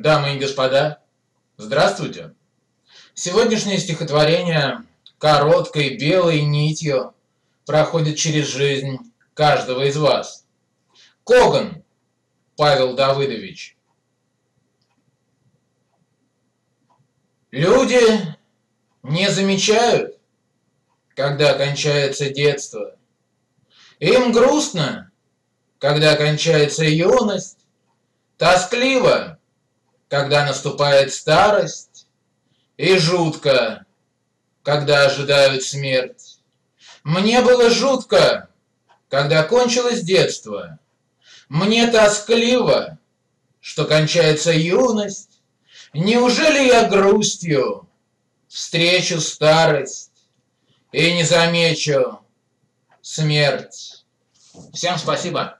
Дамы и господа, здравствуйте! Сегодняшнее стихотворение короткой белой нитью проходит через жизнь каждого из вас. Коган Павел Давыдович. Люди не замечают, когда кончается детство. Им грустно, когда кончается юность, тоскливо, когда наступает старость, и жутко, когда ожидают смерть. Мне было жутко, когда кончилось детство. Мне тоскливо, что кончается юность. Неужели я грустью встречу старость и не замечу смерть? Всем спасибо.